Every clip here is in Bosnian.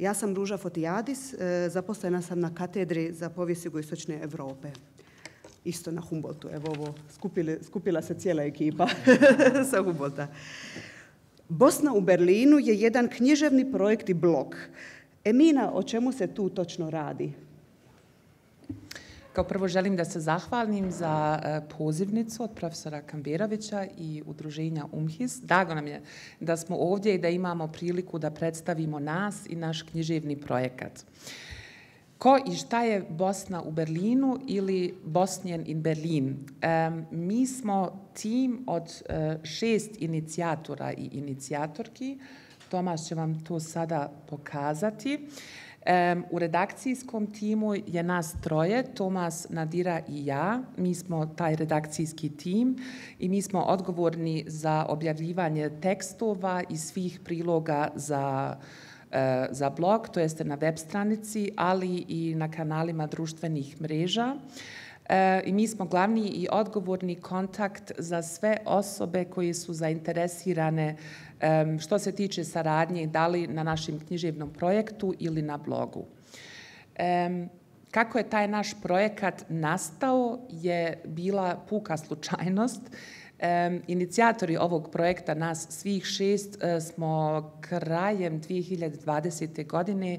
Ja sam Ruža Fotijadis, e, zaposlena sam na katedri za povijest jugoistočne Evrope. Isto na Humboldtu, evo ovo, skupili, skupila se cijela ekipa sa Humboldta. Bosna u Berlinu je jedan književni projekt i blok. Emina, o čemu se tu točno radi? Kao prvo želim da se zahvalim za e, pozivnicu od profesora Kamberovića i udruženja UMHIS. Drago nam je da smo ovdje i da imamo priliku da predstavimo nas i naš književni projekat. Ko i šta je Bosna u Berlinu ili Bosnijen in Berlin? E, mi smo tim od uh, šest inicijatora i inicijatorki. Tomas će vam to sada pokazati. Um, u redakcijskom timu je nas troje, Tomas, Nadira i ja. Mi smo taj redakcijski tim i mi smo odgovorni za objavljivanje tekstova i svih priloga za e, za blog, to jeste na web stranici, ali i na kanalima društvenih mreža. E, I mi smo glavni i odgovorni kontakt za sve osobe koje su zainteresirane što se tiče saradnje, da li na našem književnom projektu ili na blogu. Kako je taj naš projekat nastao je bila puka slučajnost. Inicijatori ovog projekta, nas svih šest, e, smo krajem 2020. godine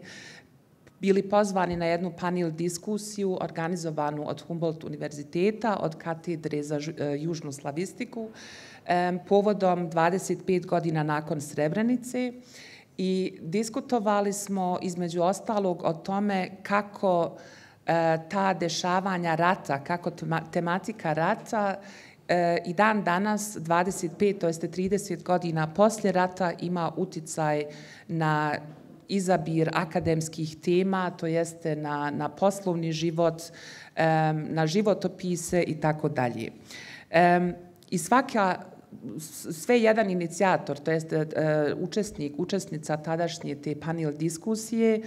bili pozvani na jednu panel diskusiju organizovanu od Humboldt univerziteta, od katedre za e, južnu slavistiku, e, povodom 25 godina nakon Srebrenice i diskutovali smo između ostalog o tome kako e, ta dešavanja rata, kako tematika rata i dan danas, 25, to jeste 30 godina poslje rata, ima uticaj na izabir akademskih tema, to jeste na, na poslovni život, na životopise i tako dalje. I svaka sve jedan inicijator, to jest e, učesnik, učesnica tadašnje te panel diskusije,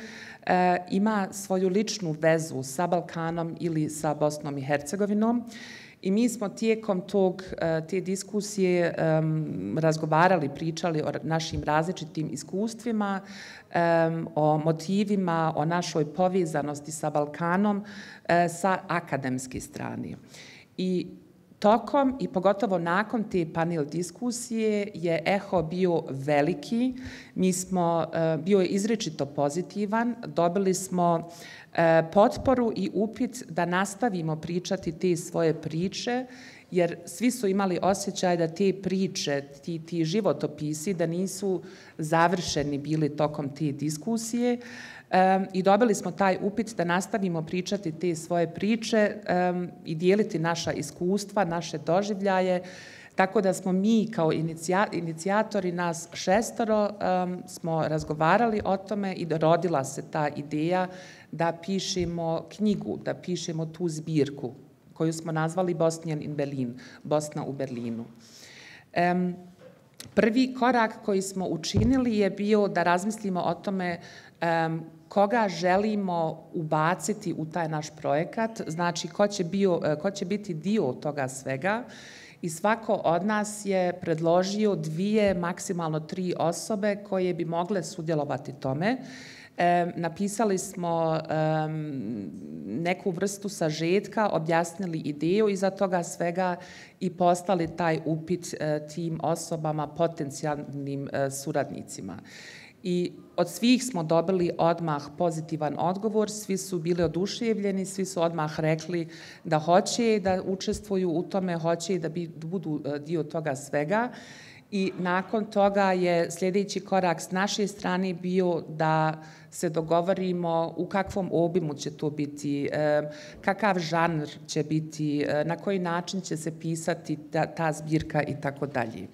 e, ima svoju ličnu vezu sa Balkanom ili sa Bosnom i Hercegovinom. I mi smo tijekom tog, eh, te diskusije um, razgovarali, pričali o našim različitim iskustvima, um, o motivima, o našoj povezanosti sa Balkanom uh, sa akademske strane. I Tokom i pogotovo nakon te panel diskusije je eho bio veliki. Mi smo, e, bio je izrečito pozitivan. Dobili smo e, potporu i upit da nastavimo pričati te svoje priče, jer svi su imali osjećaj da te priče, ti, ti životopisi, da nisu završeni bili tokom te diskusije i dobili smo taj upit da nastavimo pričati te svoje priče i dijeliti naša iskustva, naše doživljaje, tako da smo mi kao inicijatori, nas šestoro, smo razgovarali o tome i rodila se ta ideja da pišemo knjigu, da pišemo tu zbirku koju smo nazvali Bosnian in Berlin, Bosna u Berlinu. Prvi korak koji smo učinili je bio da razmislimo o tome um, koga želimo ubaciti u taj naš projekat, znači ko će, bio, e, ko će biti dio toga svega. I svako od nas je predložio dvije, maksimalno tri osobe koje bi mogle sudjelovati tome. E, napisali smo e, neku vrstu sažetka, objasnili ideju iza toga svega i poslali taj upit e, tim osobama, potencijalnim e, suradnicima. I od svih smo dobili odmah pozitivan odgovor, svi su bili oduševljeni, svi su odmah rekli da hoće da učestvuju u tome, hoće da bi, budu e, dio toga svega. I nakon toga je sljedeći korak s naše strane bio da se dogovorimo u kakvom obimu će to biti, e, kakav žanr će biti, e, na koji način će se pisati ta, ta zbirka i tako dalje.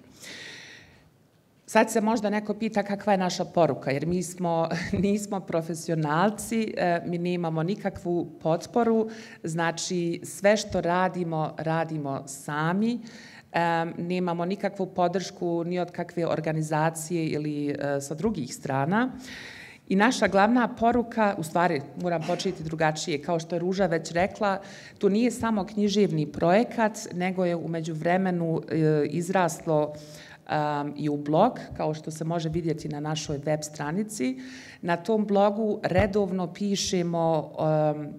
Sad se možda neko pita kakva je naša poruka, jer mi smo, nismo profesionalci, e, mi nemamo nikakvu potporu, znači sve što radimo, radimo sami, e, nemamo nikakvu podršku ni od kakve organizacije ili e, sa drugih strana. I naša glavna poruka, u stvari moram početi drugačije, kao što je Ruža već rekla, to nije samo književni projekat, nego je umeđu vremenu e, izraslo um, i u blog, kao što se može vidjeti na našoj web stranici. Na tom blogu redovno pišemo um,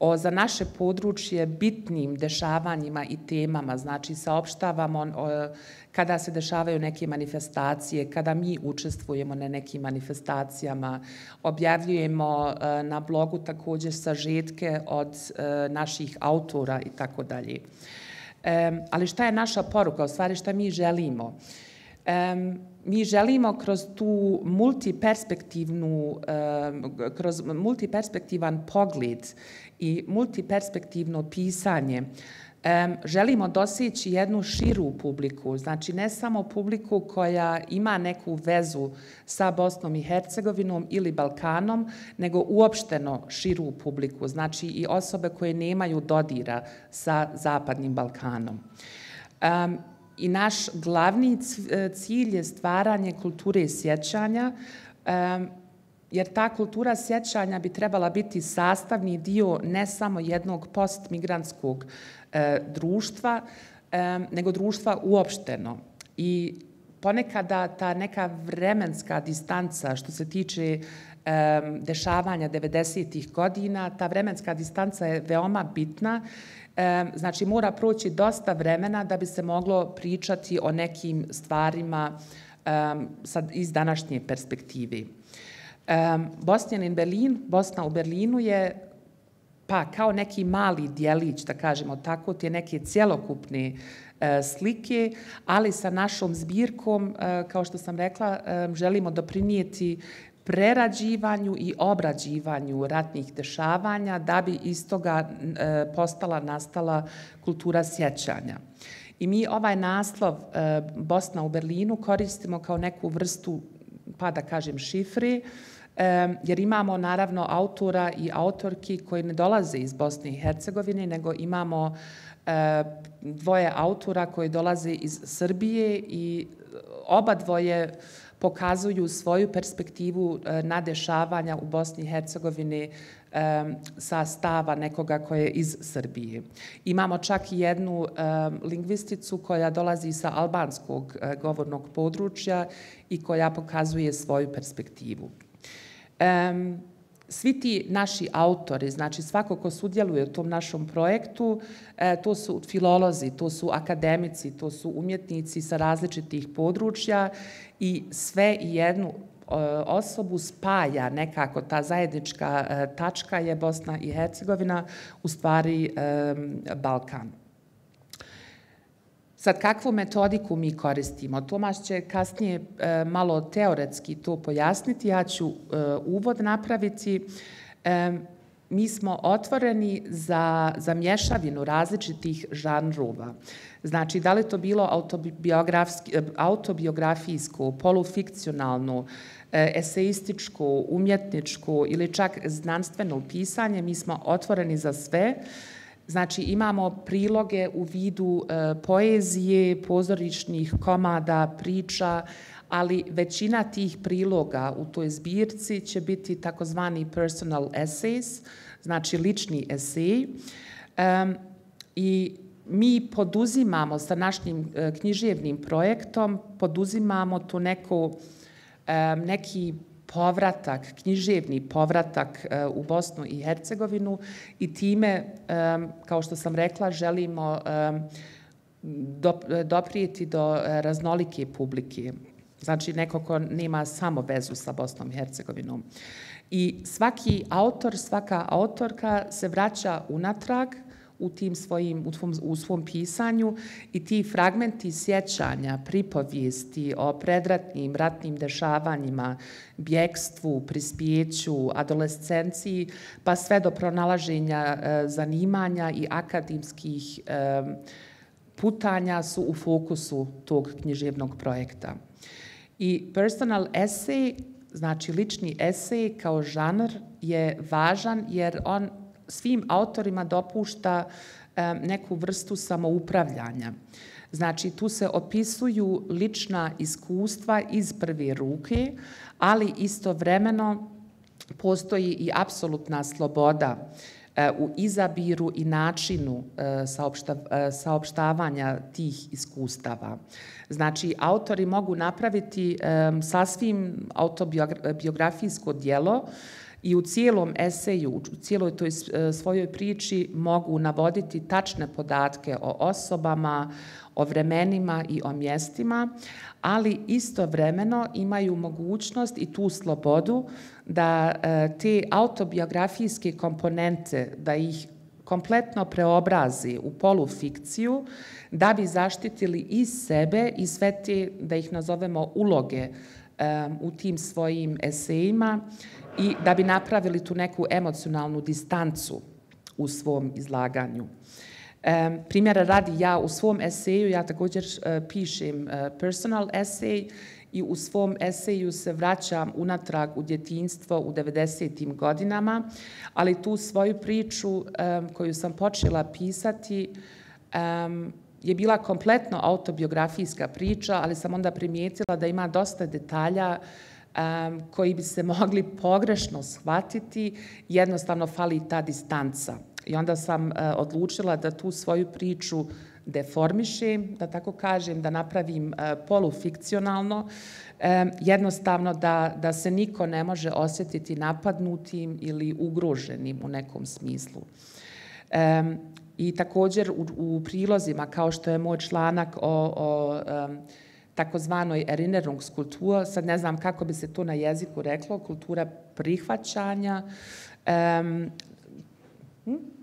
o za naše područje bitnim dešavanjima i temama, znači saopštavamo o, kada se dešavaju neke manifestacije, kada mi učestvujemo na nekim manifestacijama, objavljujemo e, na blogu također sažetke od e, naših autora i tako dalje. Ali šta je naša poruka, u stvari šta mi želimo? Mi želimo kroz tu multiperspektivnu, kroz multiperspektivan pogled i multiperspektivno pisanje, želimo dosići jednu širu publiku, znači ne samo publiku koja ima neku vezu sa Bosnom i Hercegovinom ili Balkanom, nego uopšteno širu publiku, znači i osobe koje nemaju dodira sa Zapadnim Balkanom. I naš glavni e, cilj je stvaranje kulture sjećanja, jer ta kultura sjećanja bi trebala biti sastavni dio ne samo jednog postmigrantskog e, društva, e, nego društva uopšteno. I ponekada ta neka vremenska distanca što se tiče e, dešavanja 90-ih godina, ta vremenska distanca je veoma bitna, e, znači mora proći dosta vremena da bi se moglo pričati o nekim stvarima e, sad, iz današnje perspektive. Um, in Berlin, Bosna u Berlinu je pa kao neki mali dijelić, da kažemo tako, te neke cjelokupne e, slike, ali sa našom zbirkom, e, kao što sam rekla, e, želimo doprinijeti prerađivanju i obrađivanju ratnih dešavanja da bi iz toga e, postala, nastala kultura sjećanja. I mi ovaj naslov e, Bosna u Berlinu koristimo kao neku vrstu, pa da kažem, šifri, jer imamo naravno autora i autorki koji ne dolaze iz Bosne i Hercegovine, nego imamo e, dvoje autora koji dolaze iz Srbije i eh, oba dvoje pokazuju svoju perspektivu e, na dešavanja u Bosni i Hercegovini sa stava nekoga koje je iz Srbije. Imamo čak i jednu lingvisticu koja dolazi sa albanskog eh, govornog područja i koja pokazuje svoju perspektivu. Um, svi ti naši autori, znači svako ko sudjeluje u tom našom projektu, e, to su filolozi, to su akademici, to su umjetnici sa različitih područja i sve jednu osobu spaja nekako ta zajednička e, tačka je Bosna i Hercegovina, u stvari Balkan. Sad, kakvu metodiku mi koristimo? Tomaš će kasnije e, malo teoretski to pojasniti. Ja ću e, uvod napraviti. E, mi smo otvoreni za, za mješavinu različitih žanrova. Znači, da li to bilo e, autobiografijsko, polufikcionalno, e, eseističko, umjetničko ili čak znanstveno pisanje, mi smo otvoreni za sve. Znači imamo priloge u vidu e, poezije, pozorišnih komada, priča, ali većina tih priloga u toj zbirci će biti takozvani personal essays, znači lični esej. E, I mi poduzimamo sa našim e, književnim projektom, poduzimamo tu neku, e, neki povratak, književni povratak e, u Bosnu i Hercegovinu i time, e, kao što sam rekla, želimo e, doprijeti do raznolike publike. Znači, neko ko nema samo vezu sa Bosnom i Hercegovinom. I svaki autor, svaka autorka se vraća unatrag u tim svojim u svom, u svom pisanju i ti fragmenti sjećanja, pripovijesti o predratnim ratnim dešavanjima, bjekstvu, prispjeću, adolescenciji, pa sve do pronalaženja e, zanimanja i akademskih e, putanja su u fokusu tog književnog projekta. I personal essay, znači lični esej kao žanr je važan jer on svim autorima dopušta neku vrstu samoupravljanja. Znači, tu se opisuju lična iskustva iz prve ruke, ali istovremeno postoji i apsolutna sloboda e, u izabiru i načinu e, e, saopštavanja tih iskustava. Znači, autori mogu napraviti sasvim autobiografijsko dijelo i u cijelom eseju, u cijeloj toj e, svojoj priči mogu navoditi tačne podatke o osobama, o vremenima i o mjestima, ali istovremeno imaju mogućnost i tu slobodu da e, te autobiografijske komponente, da ih kompletno preobrazi u polufikciju, da bi zaštitili i sebe i sve te, da ih nazovemo, uloge e, u tim svojim esejima i da bi napravili tu neku emocionalnu distancu u svom izlaganju. Primjera radi, ja u svom eseju, ja također e, pišem e, personal esej i u svom eseju se vraćam unatrag u djetinstvo u 90. godinama, ali tu svoju priču koju sam počela pisati je bila kompletno autobiografijska priča, ali sam onda primijetila da ima dosta detalja um, koji bi se mogli pogrešno shvatiti, jednostavno fali ta distanca. I onda sam uh, odlučila da tu svoju priču deformišem, da tako kažem, da napravim e, polufikcionalno, e, jednostavno da, da se niko ne može osjetiti napadnutim ili ugroženim u nekom smislu. I također u, u prilozima, kao što je moj članak o, o takozvanoj Erinnerungskultur, sad ne znam kako bi se to na jeziku reklo, kultura prihvaćanja, um, hm?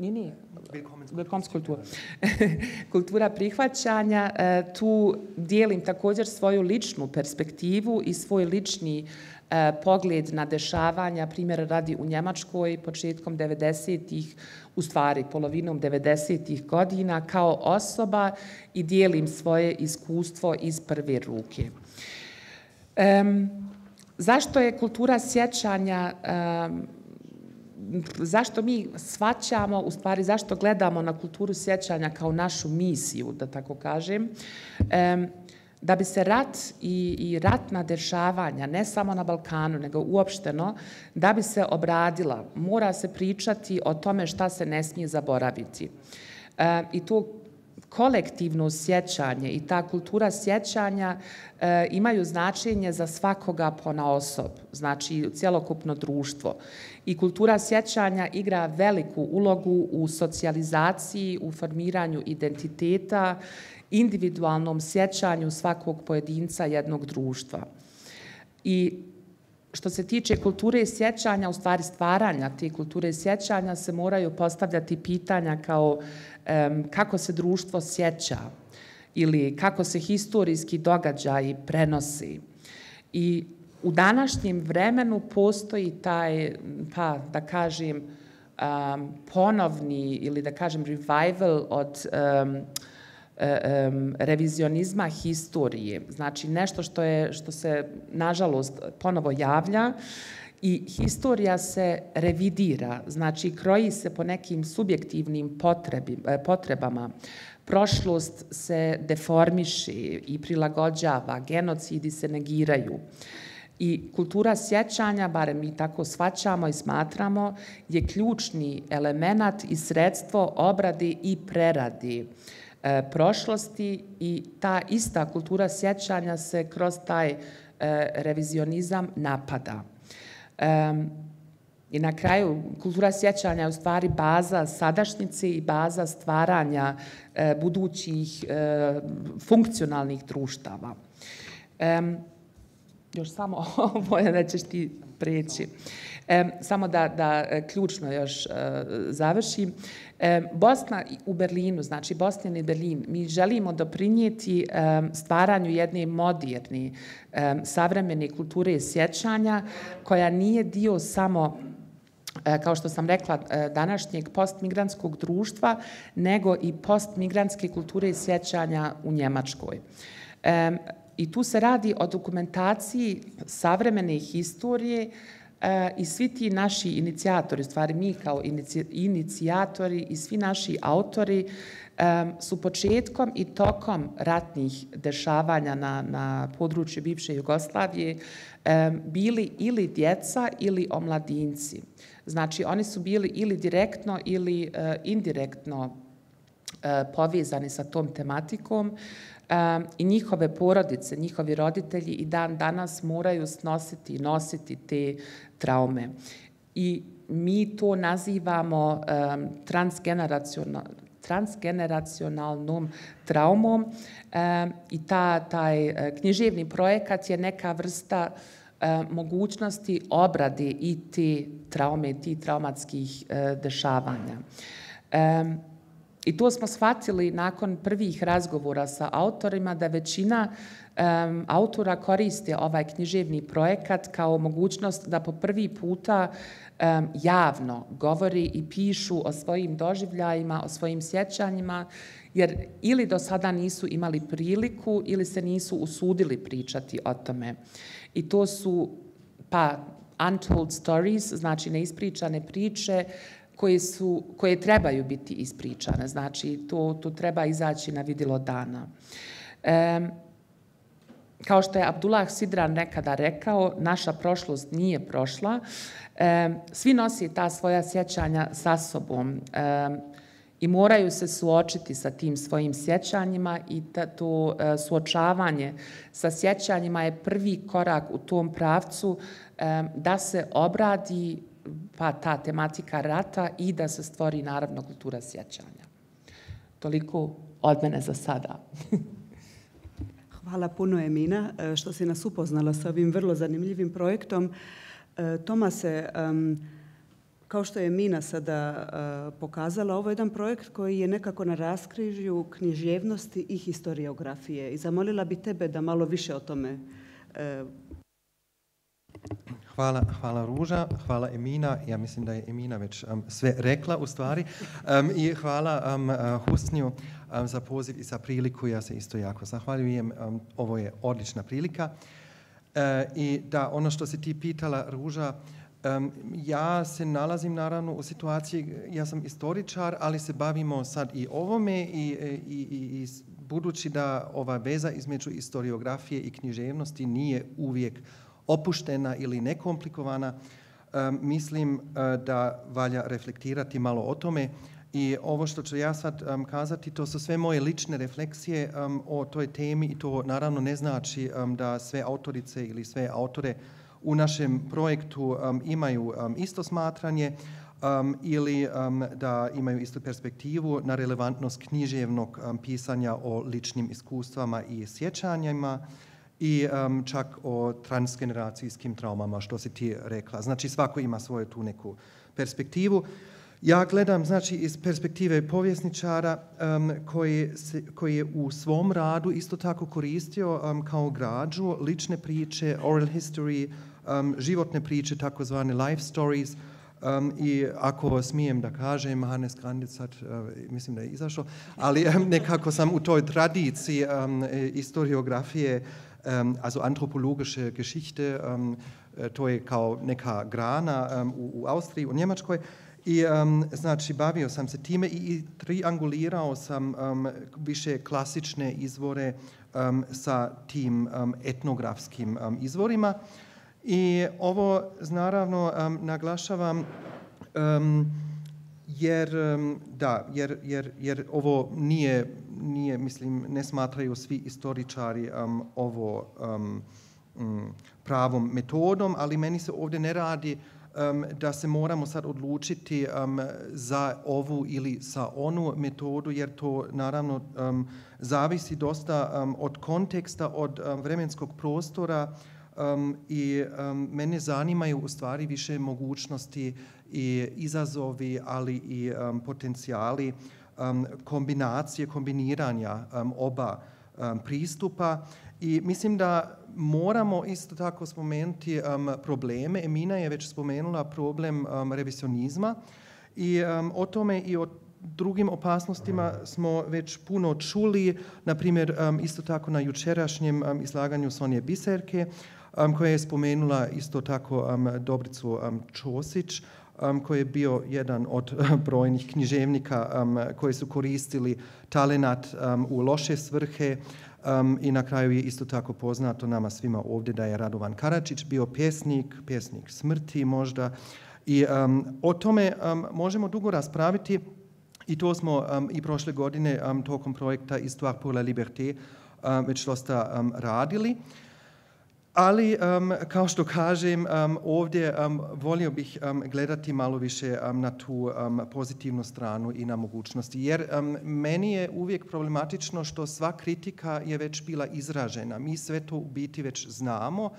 Nije, nije. Willkommenskultur. Kultura prihvaćanja. E, tu dijelim također svoju ličnu perspektivu i svoj lični e, pogled na dešavanja, primjer radi u Njemačkoj početkom 90-ih, u stvari polovinom 90-ih godina, kao osoba i dijelim svoje iskustvo iz prve ruke. Um, zašto je kultura sjećanja um, zašto mi svaćamo, u stvari zašto gledamo na kulturu sjećanja kao našu misiju, da tako kažem, e, da bi se rat i, i ratna dešavanja, ne samo na Balkanu, nego uopšteno, da bi se obradila, mora se pričati o tome šta se ne smije zaboraviti. E, I to kolektivno sjećanje i ta kultura sjećanja e, imaju značenje za svakoga pona osob, znači cjelokupno društvo. I kultura sjećanja igra veliku ulogu u socijalizaciji, u formiranju identiteta, individualnom sjećanju svakog pojedinca jednog društva. I što se tiče kulture sjećanja, u stvari stvaranja te kulture sjećanja, se moraju postavljati pitanja kao kako se društvo sjeća ili kako se historijski događaji prenosi. I u današnjem vremenu postoji taj, pa da kažem, um, ponovni ili da kažem revival od um, E, revizionizma historije. Znači nešto što, je, što se, nažalost, ponovo javlja i historija se revidira, znači kroji se po nekim subjektivnim potrebi, e, potrebama. Prošlost se deformiše i prilagođava, genocidi se negiraju. I kultura sjećanja, barem mi tako svaćamo i smatramo, je ključni element i sredstvo obrade i preradi e, prošlosti i ta ista kultura sjećanja se kroz taj e, revizionizam napada. Um, I na kraju, kultura sjećanja je u stvari baza sadašnjice i baza stvaranja e, budućih e, funkcionalnih društava. Um, još samo ovo je da ćeš ti preći. E, samo da, da e, ključno još e, završim. E, Bosna u Berlinu, znači Bosna i Berlin, mi želimo doprinijeti e, stvaranju jedne moderne, e, savremene kulture sjećanja koja nije dio samo e, kao što sam rekla, e, današnjeg postmigrantskog društva, nego i postmigrantske kulture sjećanja u Njemačkoj. I tu se radi o dokumentaciji savremene historije e, i svi ti naši inicijatori, stvari mi kao inicijatori i svi naši autori e, su početkom i tokom ratnih dešavanja na, na području bivše Jugoslavije e, bili ili djeca ili omladinci. Znači, oni su bili ili direktno ili eh, indirektno eh, povezani sa tom tematikom i njihove porodice, njihovi roditelji i dan danas moraju snositi i nositi te traume. I mi to nazivamo transgeneracionalnom traumom i ta, taj e, književni projekat je neka vrsta e, mogućnosti obrade i te traume, ti traumatskih e, dešavanja. I to smo shvatili nakon prvih razgovora sa autorima da većina um, autora koriste ovaj književni projekat kao mogućnost da po prvi puta um, javno govori i pišu o svojim doživljajima, o svojim sjećanjima, jer ili do sada nisu imali priliku ili se nisu usudili pričati o tome. I to su pa untold stories, znači neispričane priče, koje, su, koje trebaju biti ispričane. Znači, to, to treba izaći na vidilo dana. E, kao što je Abdullah Sidran nekada rekao, naša prošlost nije prošla. E, svi nosi ta svoja sjećanja sa sobom e, i moraju se suočiti sa tim svojim sjećanjima i ta, to e, suočavanje sa sjećanjima je prvi korak u tom pravcu e, da se obradi pa ta tematika rata i da se stvori naravno kultura sjećanja. Toliko od mene za sada. Hvala puno Emina e, što si nas upoznala sa ovim vrlo zanimljivim projektom. E, Tomase, kao što je Emina sada e, pokazala, ovo je jedan projekt koji je nekako na raskrižju književnosti i historiografije. I zamolila bi tebe da malo više o tome Hvala, hvala Ruža, hvala Emina. Ja mislim da je Emina već um, sve rekla u stvari. Um, I hvala um, Husniju eh, um, za poziv i za priliku. Ja se isto jako zahvaljujem. Um, ovo je odlična prilika. e, I da, ono što si ti pitala, Ruža, um, ja se nalazim naravno u situaciji, ja sam istoričar, ali se bavimo sad i ovome i, e, i, i, i budući da ova veza između historiografije i književnosti nije uvijek opuštena ili nekomplikovana, mislim eh, da valja reflektirati malo o tome. I ovo što ću ja sad um, kazati, to su sve moje lične refleksije um, o toj temi i to naravno ne znači um, da sve autorice ili sve autore u našem projektu um, imaju um, isto smatranje um, ili um, da imaju istu perspektivu na relevantnost književnog um, pisanja o ličnim iskustvama i sjećanjima i um, čak o transgeneracijskim traumama, što si ti rekla. Znači, svako ima svoju tu neku perspektivu. Ja gledam, znači, iz perspektive povjesničara um, koji, se, koji je u svom radu isto tako koristio um, kao građu lične priče, oral history, um, životne priče, takozvane life stories, Um, I ako smijem da kažem, Hannes Grandit sad, e, uh, mislim da je izašao, ali um, nekako sam u toj tradiciji um, historiografije uh, Ähm, also antropologische Geschichte, ähm, äh, to je kao neka grana ähm, u, u Austriji, u Njemačkoj. I um, znači bavio sam se time i, i triangulirao sam um, više klasične izvore um, sa tim um, etnografskim um, izvorima. I ovo naravno um, naglašavam um, jer da jer, jer, jer ovo nije nije, mislim, ne smatraju svi istoričari um, ovo um, pravom metodom, ali meni se ovdje ne radi um, da se moramo sad odlučiti um, za ovu ili sa onu metodu, jer to naravno um, zavisi dosta um, od konteksta, od um, vremenskog prostora um, i um, mene zanimaju u stvari više mogućnosti i izazovi, ali i um, potencijali um, kombinacije, kombiniranja um, oba um, pristupa. I mislim da moramo isto tako spomenuti um, probleme. Emina je već spomenula problem um, revisionizma i um, o tome i o drugim opasnostima smo već puno čuli, na primjer um, isto tako na jučerašnjem um, izlaganju Sonje Biserke, um, koja je spomenula isto tako um, Dobricu um, Čosić, um, koji je bio jedan od eh, brojnih književnika um, koji su koristili talenat um, u loše svrhe um, i na kraju je isto tako poznato nama svima ovdje da je Radovan Karačić bio pjesnik, pjesnik smrti možda I um, o tome um, možemo dugo raspraviti i to smo um, i prošle godine um, tokom projekta Histoire pour la liberté um, već dosta um, radili. Ali, um, kao što kažem, um, ovdje um, volio bih um, gledati malo više um, na tu um, pozitivnu stranu i na mogućnosti. Jer um, meni je uvijek problematično što sva kritika je već bila izražena. Mi sve to u biti već znamo,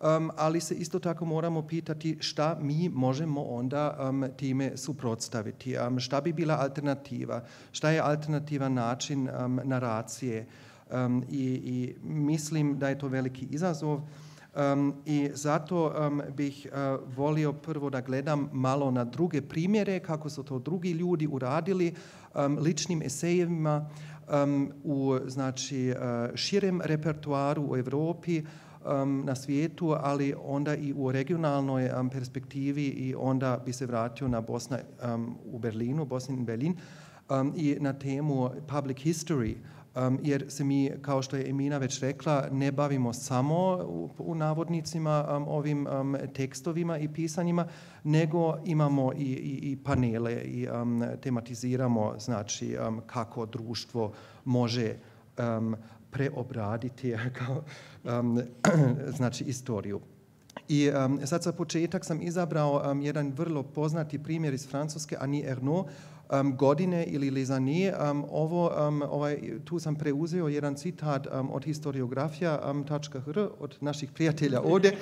um, ali se isto tako moramo pitati šta mi možemo onda um, time suprotstaviti. Um, šta bi bila alternativa? Šta je alternativan način um, naracije? Um, i, I mislim da je to veliki izazov. Um, I zato um, bih uh, volio prvo da gledam malo na druge primjere, kako su to drugi ljudi uradili um, ličnim esejevima um, u znači, uh, širem repertuaru u Evropi, um, na svijetu, ali onda i u regionalnoj um, perspektivi i onda bi se vratio na Bosna um, u Berlinu, Bosna i Berlin, um, i na temu public history, um, jer se mi, kao što je Emina već rekla, ne bavimo samo u, u navodnicima um, ovim um, tekstovima i pisanjima, nego imamo i, i, i panele i um, tematiziramo znači, um, kako društvo može um, preobraditi kao, um, znači, istoriju. I um, sad za početak sam izabrao um, jedan vrlo poznati primjer iz Francuske, Annie Ernaux, um, godine ili lizanije. Um, ovo, um, ovaj, tu sam preuzeo jedan citat um, od historiografija.hr um, od naših prijatelja ovdje.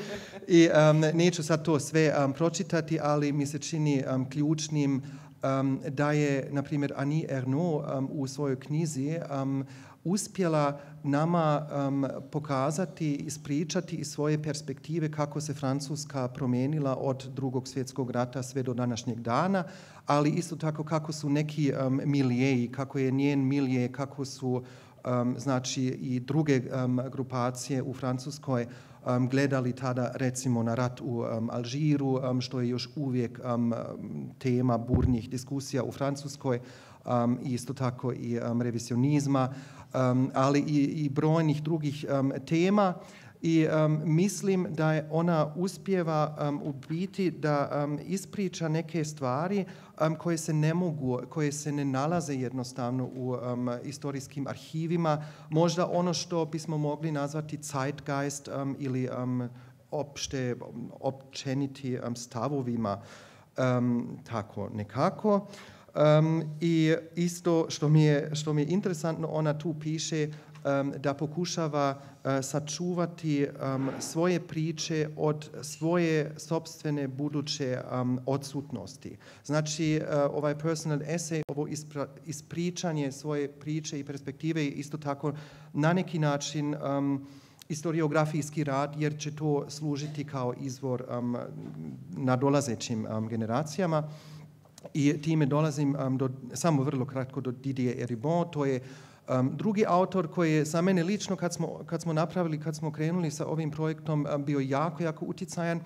I um, neću sad to sve um, pročitati, ali mi se čini um, ključnim um, da je, na primjer, Annie Ernaux um, u svojoj knjizi um, uspjela nama um, pokazati, ispričati iz svoje perspektive kako se Francuska promijenila od drugog svjetskog rata sve do današnjeg dana, ali isto tako kako su neki um, milijeji, kako je njen milije, kako su um, znači i druge um, grupacije u Francuskoj um, gledali tada recimo na rat u um, Alžiru, um, što je još uvijek um, tema burnih diskusija u Francuskoj, um, isto tako i um, revizionizma um, ali i, i brojnih drugih um, tema i um, mislim da je ona uspjeva um, u biti da um, ispriča neke stvari um, koje se ne mogu, koje se ne nalaze jednostavno u um, istorijskim arhivima. Možda ono što bismo mogli nazvati zeitgeist um, ili um, opšte, općeniti um, stavovima um, tako nekako. Um, I isto što mi, je, što mi je interesantno, ona tu piše um, da pokušava uh, sačuvati um, svoje priče od svoje sobstvene buduće um, odsutnosti. Znači, uh, ovaj personal essay, ovo ispra, ispričanje svoje priče i perspektive je isto tako na neki način um, historiografijski rad, jer će to služiti kao izvor um, nadolazećim um, generacijama. I time dolazim um, do, samo vrlo kratko do Didier Eribon, to je um, drugi autor koji je za mene lično kad smo, kad smo napravili, kad smo krenuli sa ovim projektom, um, bio jako, jako uticajan.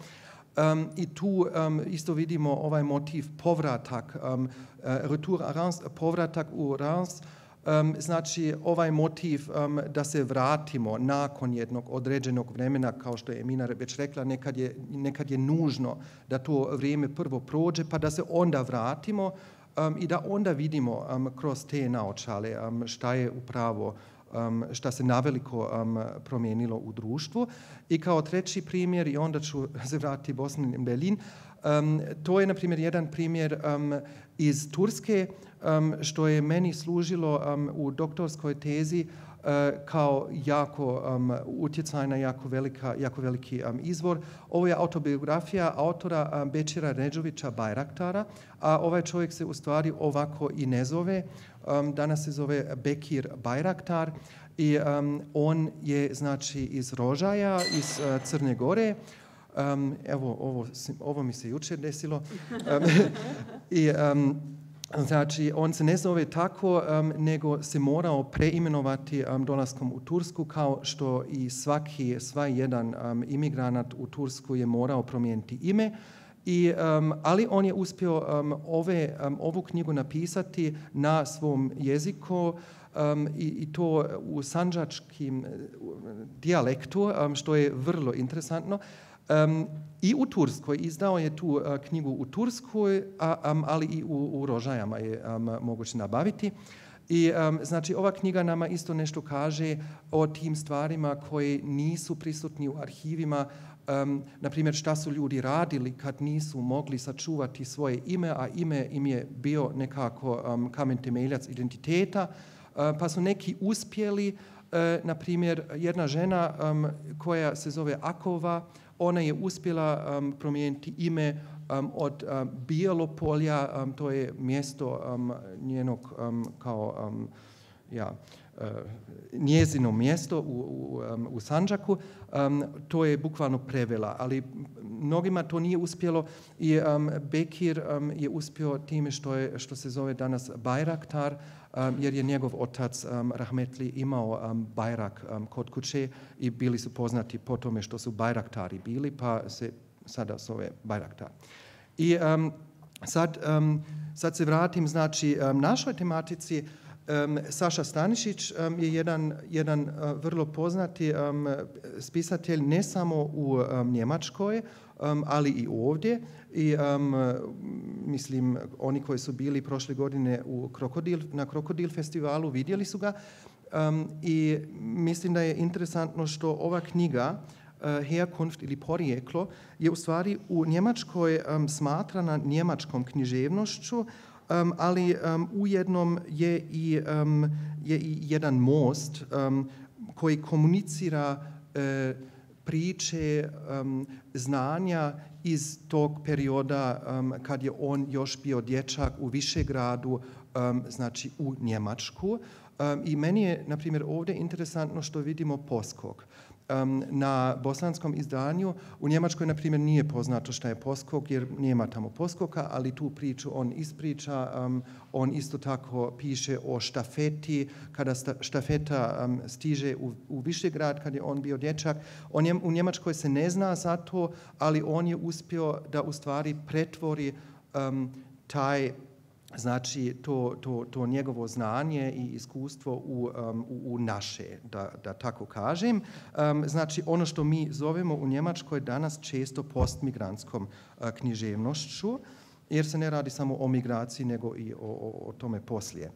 Um, I tu um, isto vidimo ovaj motiv povratak, um, uh, retour à Reims, povratak u Reims, um, znači ovaj motiv um, da se vratimo nakon jednog određenog vremena, kao što je Emina već rekla, nekad je, nekad je nužno da to vrijeme prvo prođe, pa da se onda vratimo um, i da onda vidimo um, kroz te naočale um, šta je upravo um, šta se naveliko um, promijenilo u društvu. I kao treći primjer, i onda ću se vratiti Bosni i Berlin, um, to je, na primjer, jedan primjer um, iz Turske, um, što je meni služilo um, u doktorskoj tezi uh, kao jako um, utjecajna, jako, velika, jako veliki um, izvor. Ovo je autobiografija autora um, Bečira Ređovića Bajraktara, a ovaj čovjek se u stvari ovako i ne zove. Um, danas se zove Bekir Bajraktar i um, on je znači iz Rožaja, iz uh, Crne Gore, Um, evo, ovo, ovo mi se jučer desilo. Um, I um, Znači, on se ne zove tako, um, nego se morao preimenovati um, dolaskom u Tursku, kao što i svaki, sva jedan um, imigranat u Tursku je morao promijeniti ime. I, um, ali on je uspio um, ove, um, ovu knjigu napisati na svom jeziku um, i, i to u sanđačkim dijalektu, um, što je vrlo interesantno. Um, I u Turskoj, izdao je tu a, knjigu u Turskoj, a, um, ali i u, u Rožajama je um, moguće nabaviti. I um, znači ova knjiga nama isto nešto kaže o tim stvarima koje nisu prisutni u arhivima, um, na primjer šta su ljudi radili kad nisu mogli sačuvati svoje ime, a ime im je bio nekako um, kamen temeljac identiteta, uh, pa su neki uspjeli, e, uh, na primjer jedna žena um, koja se zove Akova, ona je uspjela um, promijeniti ime um, od um, Bijelopolja, um, to je mjesto um, njenog um, kao um, ja, uh, njezino mjesto u, u, um, u Sanđaku, um, to je bukvalno prevela, ali mnogima to nije uspjelo i um, Bekir um, je uspio time što, je, što se zove danas Bajraktar, um, jer je njegov otac um, Rahmetli imao um, Bajrak um, kod kuće i bili su poznati po tome što su Bajraktari bili, pa se sada zove Bajraktar. I um, sad, um, sad se vratim, znači, um, našoj tematici, um, Saša Stanišić um, je jedan, jedan uh, vrlo poznati um, spisatelj ne samo u um, Njemačkoj, um, ali i ovdje. I um, mislim, oni koji su bili prošle godine u Krokodil, na Krokodil festivalu vidjeli su ga. Um, I mislim da je interesantno što ova knjiga uh, Herkunft ili porijeklo je u stvari u Njemačkoj um, smatrana njemačkom književnošću, um, ali um, ujednom je i, um, je i jedan most um, koji komunicira uh, priče, um, znanja iz tog perioda um, kad je on još bio dječak u Višegradu, um, znači u Njemačku. Um, I meni je, na primjer, ovdje interesantno što vidimo Poskog um, na bosanskom izdanju. U Njemačkoj, na primjer, nije poznato šta je poskok, jer nema tamo poskoka, ali tu priču on ispriča. Um, on isto tako piše o štafeti, kada sta, štafeta um, stiže u, u Višegrad, kad je on bio dječak. On je, u Njemačkoj se ne zna za to, ali on je uspio da u stvari pretvori um, taj znači to, to, to njegovo znanje i iskustvo u, um, u, u naše, da, da tako kažem. Um, znači ono što mi zovemo u Njemačkoj danas često postmigrantskom uh, književnošću, jer se ne radi samo o migraciji, nego i o, o, o tome poslije.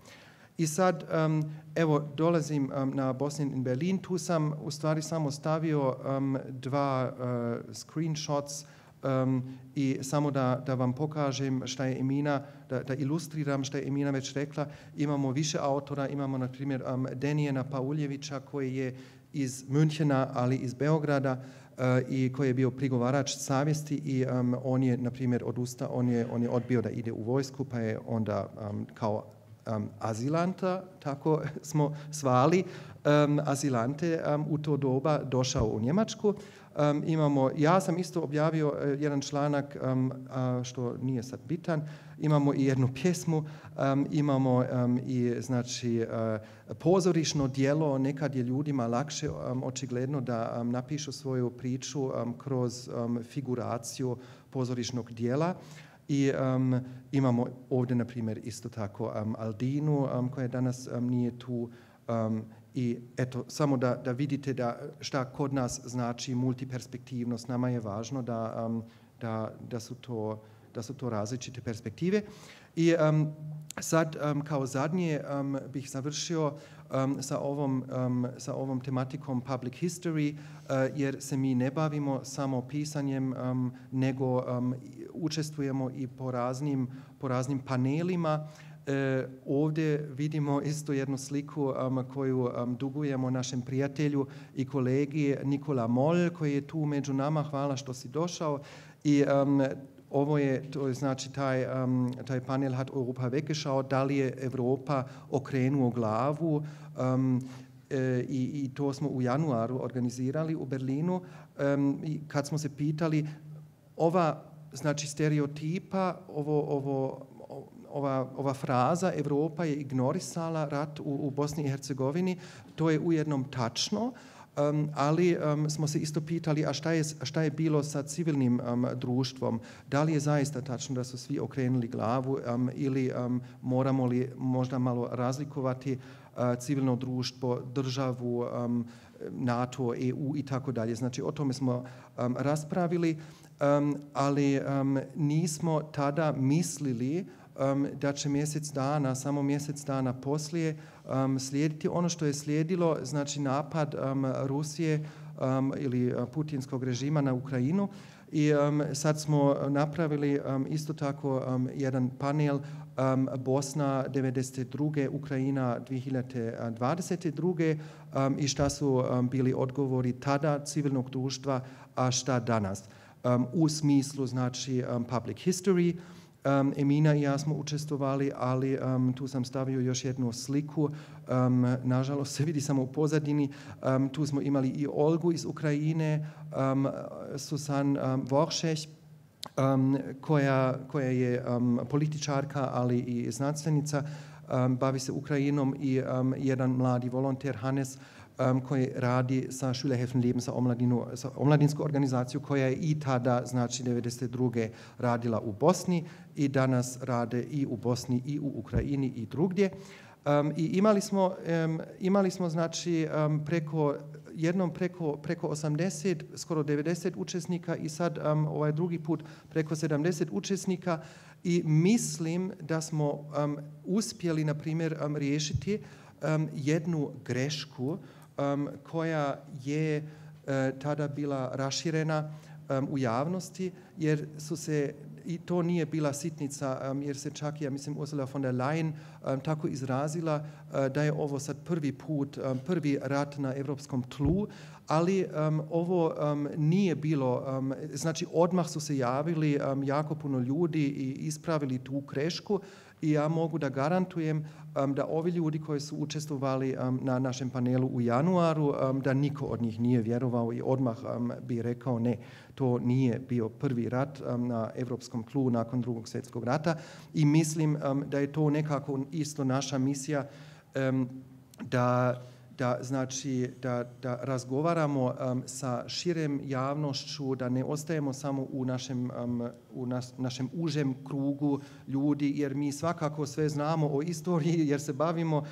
I sad, um, evo, dolazim um, na Bosnian in Berlin, tu sam u stvari samo stavio um, dva uh, screenshots uh, um, i samo da, da vam pokažem šta je Emina, da, da ilustriram šta je Emina već rekla, imamo više autora, imamo na primjer um, Denijena Pauljevića koji je iz Münchena, ali iz Beograda uh, i koji je bio prigovarač savjesti i um, on je, na primjer, odusta, on je, on je odbio da ide u vojsku, pa je onda um, kao um, azilanta, tako smo svali, um, azilante um, u to doba došao u Njemačku, Um, imamo, ja sam isto objavio uh, jedan članak um, uh, što nije sad bitan. Imamo i jednu pjesmu, um, imamo um, i znači uh, pozorišno dijelo. Nekad je ljudima lakše um, očigledno da um, napišu svoju priču um, kroz um, figuraciju pozorišnog dijela. I um, imamo ovdje, na primjer, isto tako um, Aldinu, um, koja danas um, nije tu. Um, I eto, samo da, da vidite da šta kod nas znači multiperspektivnost, nama je važno da, um, da, da, su, to, da su to različite perspektive. I um, sad um, kao zadnje um, bih završio um, sa, ovom, um, sa ovom tematikom public history, uh, jer se mi ne bavimo samo pisanjem, um, nego um, učestvujemo i po raznim, po raznim panelima E, ovdje vidimo isto jednu sliku um, koju um, dugujemo našem prijatelju i kolegi Nikola Mol koji je tu među nama. Hvala što si došao. I um, ovo je, to je znači taj, um, taj panel hat Europa weggeschaut, da li je Evropa okrenuo glavu um, e, i, i to smo u januaru organizirali u Berlinu um, i kad smo se pitali ova znači stereotipa, ovo, ovo ova, ova fraza Evropa je ignorisala rat u, u Bosni i Hercegovini, to je ujednom tačno, um, ali um, smo se isto pitali a šta je, šta je bilo sa civilnim um, društvom, da li je zaista tačno da su svi okrenuli glavu um, ili um, moramo li možda malo razlikovati uh, civilno društvo, državu, um, NATO, EU i tako dalje. Znači o tome smo um, raspravili, um, ali um, nismo tada mislili um, da će mjesec dana, samo mjesec dana poslije um, slijediti ono što je slijedilo, znači napad um, Rusije um, ili e, putinskog režima na Ukrajinu. I um, sad smo napravili um, isto tako um, jedan panel um, Bosna 92. Ukrajina 2022. Um, i šta su um, bili odgovori tada civilnog društva, a šta danas. Um, u smislu znači um, public history, Um, Emina i ja smo učestovali, ali um, tu sam stavio još jednu sliku. Um, nažalost se vidi samo u pozadini. Um, tu smo imali i Olgu iz Ukrajine, um, Susan um, Voršeć, um, koja, koja je um, političarka, ali i znanstvenica, um, bavi se Ukrajinom i um, jedan mladi volonter, Hannes, um, koji radi sa Schülerhilfen Leben, sa, omladinu, sa omladinsku organizaciju koja je i tada, znači 92. radila u Bosni i danas rade i u Bosni i u Ukrajini i drugdje. Um, I imali smo, um, imali smo znači um, preko jednom preko, preko 80, skoro 90 učesnika i sad um, ovaj drugi put preko 70 učesnika i mislim da smo um, uspjeli, na primjer, um, riješiti um, jednu grešku um, koja je uh, tada bila raširena um, u javnosti, jer su se i to nije bila sitnica, um, jer se čak, ja mislim, Ursula von der Leyen um, tako izrazila uh, da je ovo sad prvi put, um, prvi rat na evropskom tlu, ali um, ovo um, nije bilo, um, znači odmah su se javili um, jako puno ljudi i ispravili tu krešku, i ja mogu da garantujem um, da ovi ljudi koji su učestvovali um, na našem panelu u januaru, um, da niko od njih nije vjerovao i odmah um, bi rekao ne, to nije bio prvi rat um, na evropskom tlu nakon drugog svjetskog rata. I mislim um, da je to nekako isto naša misija um, da da znači da, da razgovaramo um, sa širem javnošću, da ne ostajemo samo u našem um, u nas, našem užem krugu ljudi jer mi svakako sve znamo o istoriji jer se bavimo uh,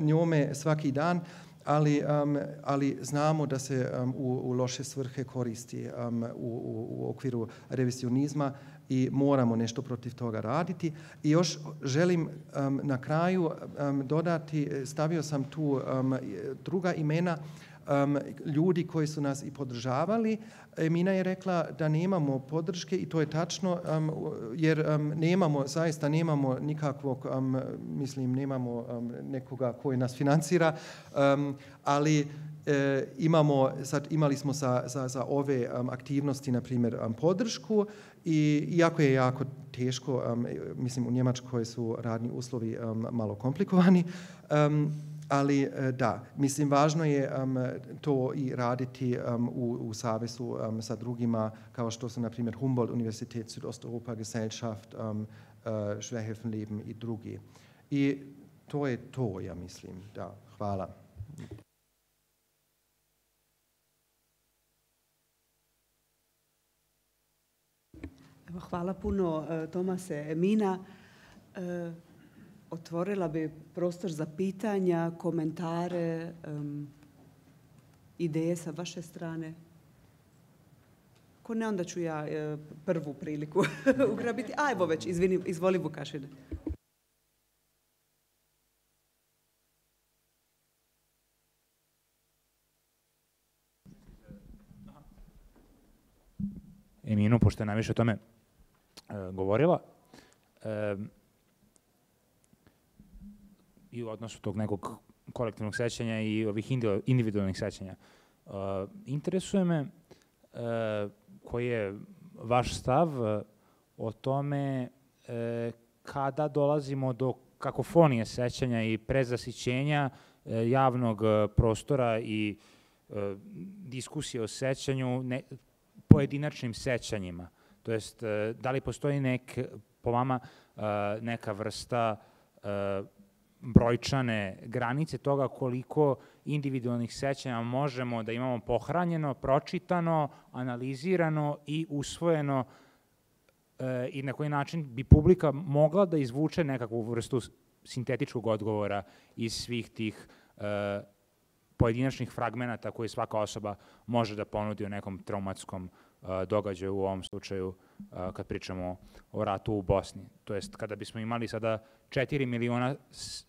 njome svaki dan, ali um, ali znamo da se um, u, u loše svrhe koristi um, u, u, u okviru revizionizma i moramo nešto protiv toga raditi. I još želim um, na kraju um, dodati, e, stavio sam tu um, druga imena um, ljudi koji su nas i podržavali. Mina je rekla da nemamo podrške i to je tačno, um, jer um, nemamo, zaista nemamo nikakvog, um, mislim, nemamo um, nekoga koji nas financira, um, ali e, imamo, sad imali smo za, za, za ove um, aktivnosti, na primjer, um, podršku i iako je jako teško, um, mislim, u Njemačkoj su radni uslovi um, malo komplikovani, um, ali e, da, mislim, važno je um, to i raditi um, u, u savesu um, sa drugima, kao što su, na primjer, Humboldt Universitet, Südosteuropa Gesellschaft, um, uh, e, Schwerhilfenleben i drugi. I to je to, ja mislim, da. Hvala. Evo, hvala puno e, Tomase Mina. E, otvorila bi prostor za pitanja, komentare, ideje sa vaše strane. Ko ne, onda ću ja e, prvu priliku ugrabiti. A, evo već, izvini, izvoli Vukašine. Eminu, pošto je najviše o tome E, govorila. E, I u odnosu tog nekog kolektivnog sećanja i ovih individualnih sećanja. E, interesuje me e, koji je vaš stav e, o tome e, kada dolazimo do kakofonije sećanja i prezasićenja e, javnog e, prostora i e, diskusije o sećanju ne, pojedinačnim sećanjima. To jest, e, da li postoji nek, po vama e, neka vrsta e, brojčane granice toga koliko individualnih sećanja možemo da imamo pohranjeno, pročitano, analizirano i usvojeno i na koji način bi publika mogla da izvuče nekakvu vrstu sintetičkog odgovora iz svih tih pojedinačnih fragmenata koje svaka osoba može da ponudi u nekom traumatskom događaju, u ovom slučaju kad pričamo o ratu u Bosni. To jest, kada bismo imali sada 4 miliona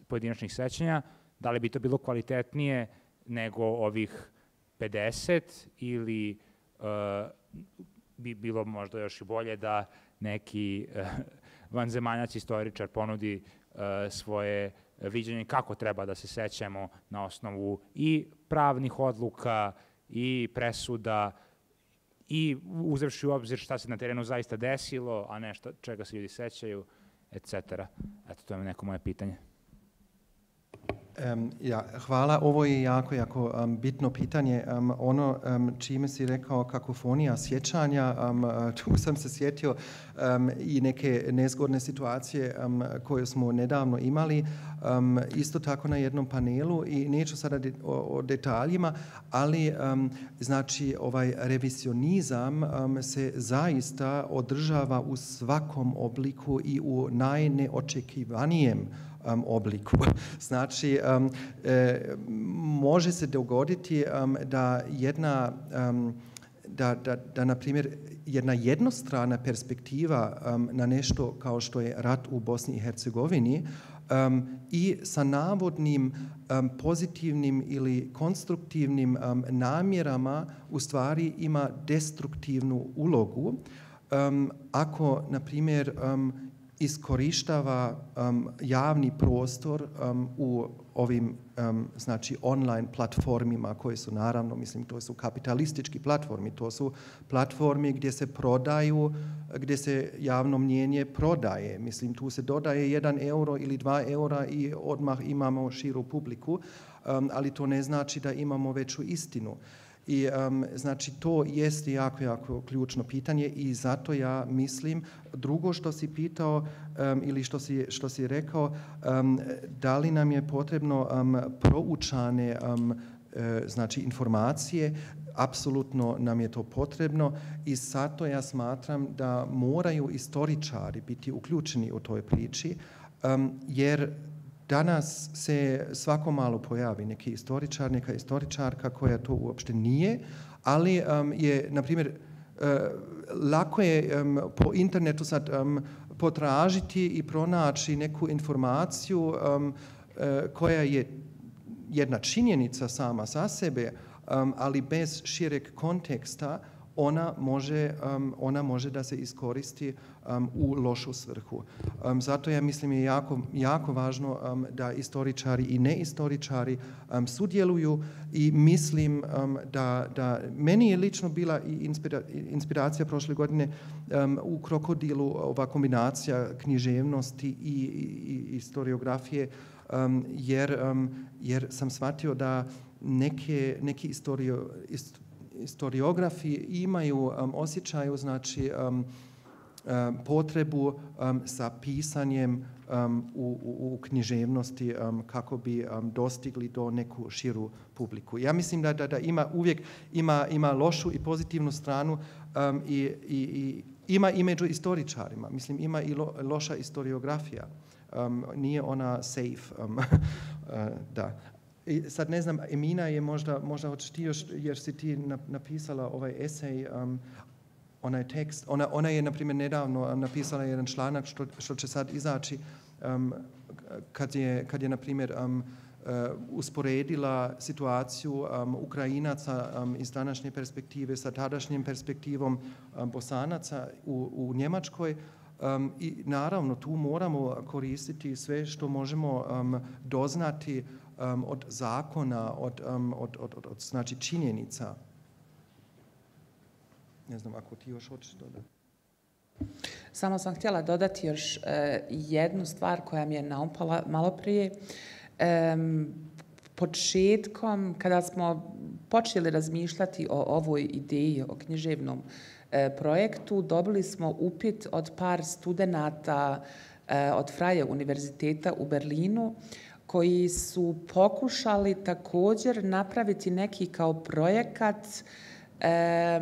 pojedinačnih sećanja, da li bi to bilo kvalitetnije nego ovih 50 ili bi bilo možda još i bolje da neki e, vanzemaljac istoričar ponudi e, svoje viđenje kako treba da se sećamo na osnovu i pravnih odluka i presuda i uzevši u obzir šta se na terenu zaista desilo, a ne šta, čega se ljudi sećaju, etc. Eto, to je neko moje pitanje. Um, ja, hvala. Ovo je jako, jako um, bitno pitanje. Um, ono um, čime si rekao kakofonija sjećanja, um, tu sam se sjetio um, i neke nezgodne situacije um, koje smo nedavno imali, um, isto tako na jednom panelu i neću sada de, o, o detaljima, ali um, znači ovaj revisionizam um, se zaista održava u svakom obliku i u najneočekivanijem um, obliku. Znači, um, e, može se dogoditi um, da jedna, um, da, da, da, na primjer, jedna jednostrana perspektiva um, na nešto kao što je rat u Bosni i Hercegovini um, um, i sa navodnim um, pozitivnim ili konstruktivnim um, namjerama u stvari ima destruktivnu ulogu. Um, ako, na primjer, um, iskorištava um, javni prostor um, u ovim um, znači online platformima koje su naravno, mislim, to su kapitalistički platformi, to su platformi gdje se prodaju, gdje se javno mnjenje prodaje. Mislim, tu se dodaje jedan euro ili dva eura i odmah imamo širu publiku, um, ali to ne znači da imamo veću istinu. I um, znači to jeste jako, jako ključno pitanje i zato ja mislim, drugo što si pitao um, ili što si, što si rekao, um, da li nam je potrebno um, proučane um, znači informacije, apsolutno nam je to potrebno i zato ja smatram da moraju istoričari biti uključeni u toj priči, um, jer Danas se svako malo pojavi neki istoričar, neka istoričarka koja to uopšte nije, ali um, je, na primjer, uh, lako je um, po internetu sad um, potražiti i pronaći neku informaciju um, uh, koja je jedna činjenica sama sa sebe, um, ali bez šireg konteksta, ona može, um, ona može da se iskoristi um, u lošu svrhu. Um, zato ja mislim je jako, jako važno um, da istoričari i neistoričari um, sudjeluju i mislim um, da, da meni je lično bila i inspira, inspiracija prošle godine um, u Krokodilu ova kombinacija književnosti i, i, i historiografije um, jer, um, jer sam shvatio da neke, neki istorio, ist, historiografi imaju um, osjećaju znači um, um, potrebu um, sa pisanjem um, u, u, u književnosti um, kako bi um, dostigli do neku širu publiku. Ja mislim da, da, da ima uvijek ima, ima lošu i pozitivnu stranu um, i, i, i ima i među istoričarima. Mislim, ima i lo, loša historiografija. Um, nije ona safe. Um, uh, da. I sad ne znam, Emina je možda, možda hoćeš ti još, jer si ti napisala ovaj esej, um, onaj tekst, ona, ona je, na primjer, nedavno napisala jedan članak što, što će sad izaći, um, kad je, kad je na primjer, um, uh, usporedila situaciju um, Ukrajinaca um, iz današnje perspektive sa tadašnjim perspektivom um, Bosanaca u, u Njemačkoj, Um, I naravno tu moramo koristiti sve što možemo um, doznati um, od zakona, od, um, od, od, od, od znači činjenica. Ne znam ako ti još hoćeš dodati. Samo sam htjela dodati još uh, jednu stvar koja mi je naumpala malo prije. Um, početkom, kada smo počeli razmišljati o ovoj ideji, o književnom e, projektu, dobili smo upit od par studenta e, od Fraje univerziteta u Berlinu, koji su pokušali također napraviti neki kao projekat e,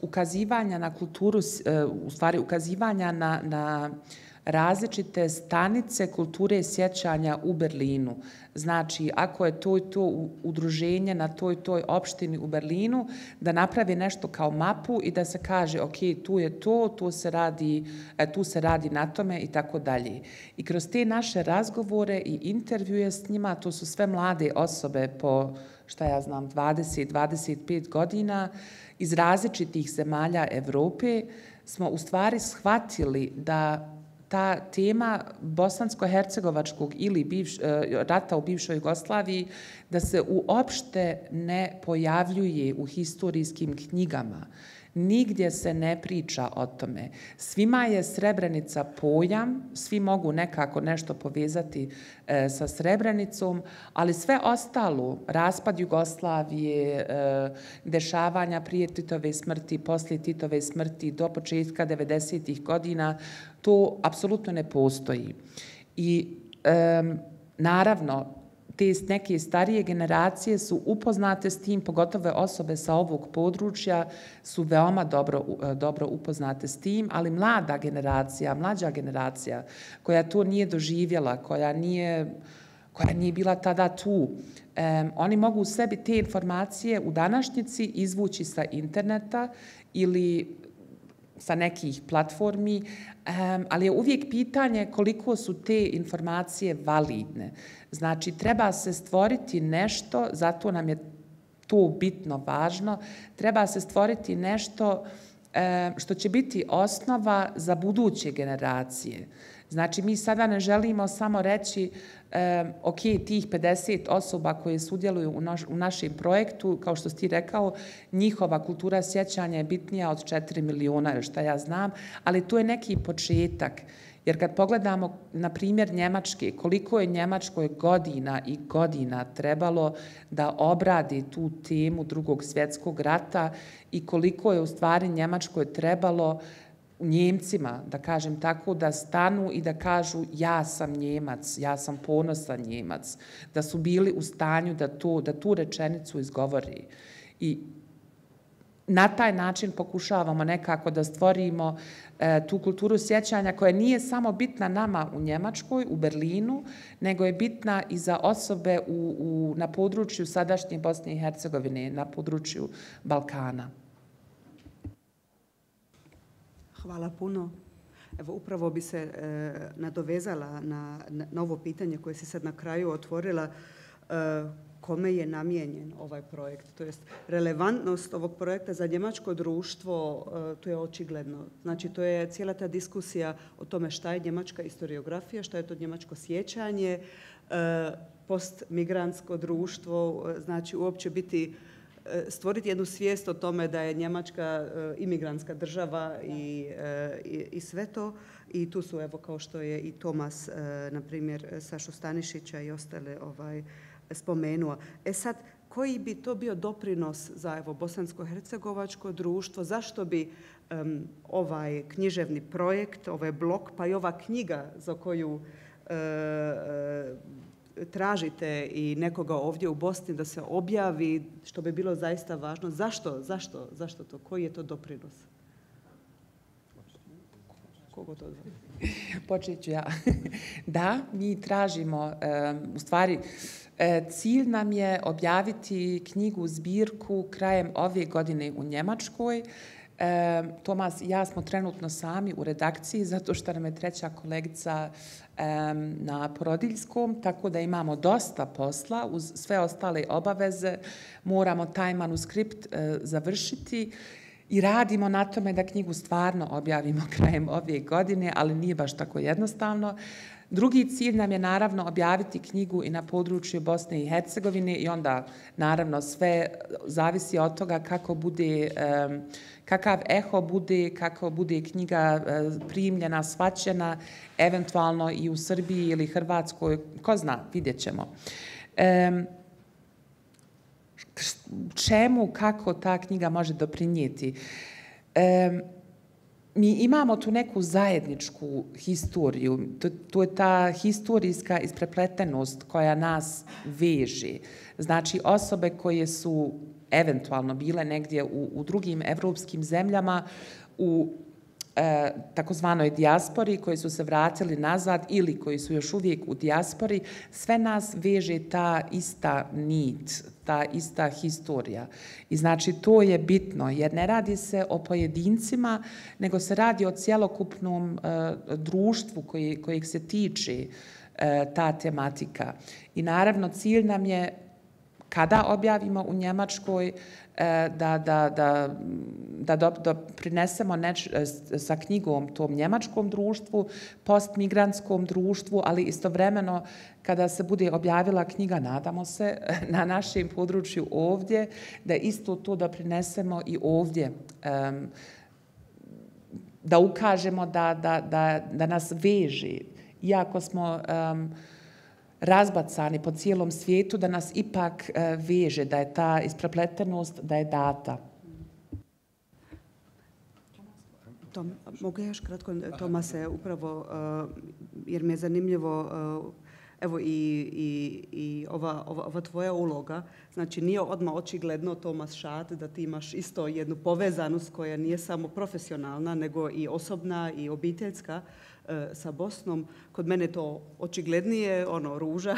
ukazivanja na kulturu, e, u stvari ukazivanja na, na različite stanice kulture sjećanja u Berlinu. Znači, ako je to i to udruženje na toj toj opštini u Berlinu, da napravi nešto kao mapu i da se kaže, ok, tu je to, tu se radi, e, tu se radi na tome i tako dalje. I kroz te naše razgovore i intervjuje s njima, to su sve mlade osobe po, šta ja znam, 20-25 godina, iz različitih zemalja Evrope, smo u stvari shvatili da ta tema bosansko-hercegovačkog ili bivš, e, rata u bivšoj Jugoslaviji, da se uopšte ne pojavljuje u historijskim knjigama. Nigdje se ne priča o tome. Svima je Srebrenica pojam, svi mogu nekako nešto povezati e, sa Srebrenicom, ali sve ostalo, raspad Jugoslavije, e, dešavanja prije Titove smrti, poslije Titove smrti, do početka 90-ih godina, to apsolutno ne postoji. I e, naravno, te neke starije generacije su upoznate s tim, pogotovo osobe sa ovog područja su veoma dobro, e, dobro upoznate s tim, ali mlada generacija, mlađa generacija koja to nije doživjela, koja nije, koja nije bila tada tu, um, oni mogu u sebi te informacije u današnjici izvući sa interneta ili sa nekih platformi, um, ali je uvijek pitanje koliko su te informacije validne. Znači, treba se stvoriti nešto, zato nam je to bitno važno, treba se stvoriti nešto e, što će biti osnova za buduće generacije. Znači, mi sada ne želimo samo reći, e, ok, tih 50 osoba koje sudjeluju u, naš, u našem projektu, kao što si rekao, njihova kultura sjećanja je bitnija od 4 miliona, što ja znam, ali to je neki početak. Jer kad pogledamo, na primjer, Njemačke, koliko je Njemačkoj godina i godina trebalo da obradi tu temu drugog svjetskog rata i koliko je u stvari Njemačkoj trebalo Njemcima, da kažem tako, da stanu i da kažu ja sam Njemac, ja sam ponosan Njemac, da su bili u stanju da, to, da tu rečenicu izgovori. I na taj način pokušavamo nekako da stvorimo e, tu kulturu sjećanja koja nije samo bitna nama u Njemačkoj, u Berlinu, nego je bitna i za osobe u, u, na području sadašnje Bosne i Hercegovine, na području Balkana. Hvala puno. Evo, upravo bi se e, nadovezala na, na, na ovo pitanje koje se sad na kraju otvorila. E, kome je namijenjen ovaj projekt. To jest relevantnost ovog projekta za njemačko društvo, e, to je očigledno. Znači, to je cijela ta diskusija o tome šta je njemačka historiografija, šta je to njemačko sjećanje, e, postmigrantsko društvo, e, znači uopće biti stvoriti jednu svijest o tome da je Njemačka imigrantska država i, i, i sve to. I tu su, evo, kao što je i Tomas, na primjer, Sašu Stanišića i ostale ovaj, spomenuo. E sad, koji bi to bio doprinos za evo, bosansko-hercegovačko društvo? Zašto bi um, ovaj književni projekt, ovaj blok, pa i ova knjiga za koju e, e, tražite i nekoga ovdje u Bosni da se objavi, što bi bilo zaista važno, zašto, zašto, zašto to? Koji je to doprinos? Kogo to zove? Počet ću ja. da, mi tražimo, um, u stvari, E, cilj nam je objaviti knjigu zbirku krajem ove godine u Njemačkoj. E, Tomas i ja smo trenutno sami u redakciji zato što nam je treća kolegica e, na porodiljskom, tako da imamo dosta posla uz sve ostale obaveze. Moramo taj manuskript e, završiti i radimo na tome da knjigu stvarno objavimo krajem ove godine, ali nije baš tako jednostavno. Drugi cilj nam je naravno objaviti knjigu i na području Bosne i Hercegovine i onda naravno sve zavisi od toga kako bude, kakav eho bude, kako bude knjiga eh, primljena, svaćena, eventualno i u Srbiji ili Hrvatskoj, ko zna, vidjet ćemo. Čemu, kako ta knjiga može doprinijeti? Mi imamo tu neku zajedničku historiju. To, to je ta historijska isprepletenost koja nas veže. Znači, osobe koje su eventualno bile negdje u, u drugim evropskim zemljama, u e, takozvanoj dijaspori koji su se vratili nazad ili koji su još uvijek u dijaspori, sve nas veže ta ista nit, ta ista historija. I znači to je bitno jer ne radi se o pojedincima, nego se radi o cjelokupnom e, društvu koji, kojeg se tiče e, ta tematika. I naravno cilj nam je kada objavimo u Njemačkoj E, da, da, da, da, da, da prinesemo neč, e, sa knjigom tom njemačkom društvu, postmigrantskom društvu, ali istovremeno kada se bude objavila knjiga, nadamo se, na našem području ovdje, da isto to da prinesemo i ovdje. Da ukažemo da, da, da, da nas veži. Iako smo... Um, razbacani po cijelom svijetu, da nas ipak e, veže, da je ta isprepletenost, da je data. Tom, mogu još kratko, Tomase, upravo, e, jer mi je zanimljivo, e, evo i, i, i ova, ova, ova tvoja uloga, znači nije odmah očigledno, Tomas Šat da ti imaš isto jednu povezanost koja nije samo profesionalna, nego i osobna i obiteljska, sa Bosnom. Kod mene to očiglednije, ono, ruža.